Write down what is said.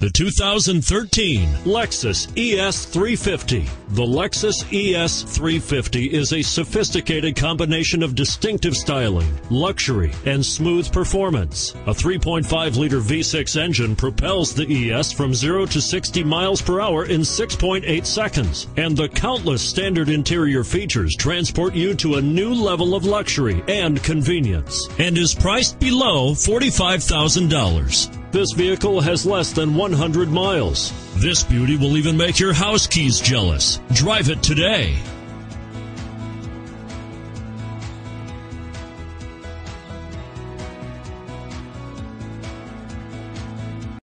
The 2013 Lexus ES350. The Lexus ES350 is a sophisticated combination of distinctive styling, luxury, and smooth performance. A 3.5 liter V6 engine propels the ES from 0 to 60 miles per hour in 6.8 seconds, and the countless standard interior features transport you to a new level of luxury and convenience, and is priced below $45,000. This vehicle has less than 100 miles. This beauty will even make your house keys jealous. Drive it today.